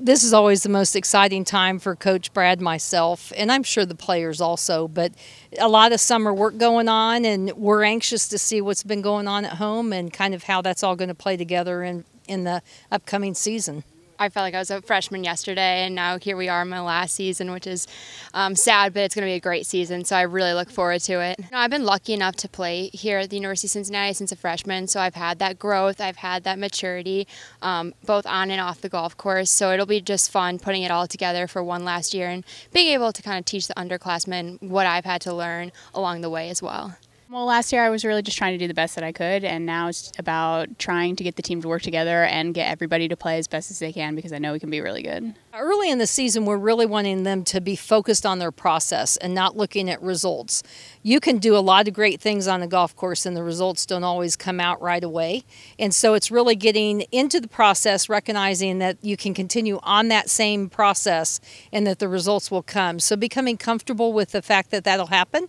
This is always the most exciting time for Coach Brad, myself, and I'm sure the players also. But a lot of summer work going on, and we're anxious to see what's been going on at home and kind of how that's all going to play together in, in the upcoming season. I felt like I was a freshman yesterday, and now here we are in my last season, which is um, sad, but it's going to be a great season. So I really look forward to it. You know, I've been lucky enough to play here at the University of Cincinnati since a freshman, so I've had that growth, I've had that maturity, um, both on and off the golf course. So it'll be just fun putting it all together for one last year and being able to kind of teach the underclassmen what I've had to learn along the way as well. Well, last year I was really just trying to do the best that I could, and now it's about trying to get the team to work together and get everybody to play as best as they can because I know we can be really good. Early in the season, we're really wanting them to be focused on their process and not looking at results. You can do a lot of great things on a golf course, and the results don't always come out right away. And so it's really getting into the process, recognizing that you can continue on that same process and that the results will come. So becoming comfortable with the fact that that'll happen.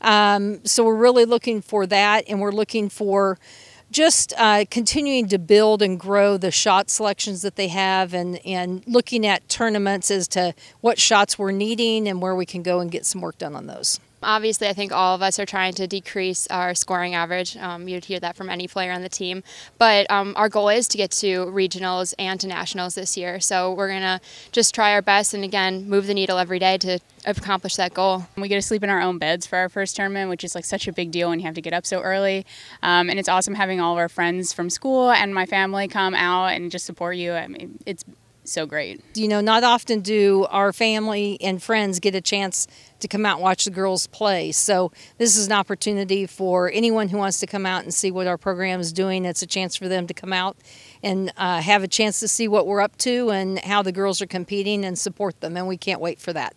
Um, so we're really looking for that, and we're looking for just uh, continuing to build and grow the shot selections that they have and, and looking at tournaments as to what shots we're needing and where we can go and get some work done on those. Obviously, I think all of us are trying to decrease our scoring average. Um, you'd hear that from any player on the team. But um, our goal is to get to regionals and to nationals this year. So we're going to just try our best and, again, move the needle every day to accomplish that goal. We get to sleep in our own beds for our first tournament, which is like such a big deal when you have to get up so early. Um, and it's awesome having all of our friends from school and my family come out and just support you. I mean, it's so great. You know, not often do our family and friends get a chance to come out and watch the girls play. So this is an opportunity for anyone who wants to come out and see what our program is doing. It's a chance for them to come out and uh, have a chance to see what we're up to and how the girls are competing and support them. And we can't wait for that.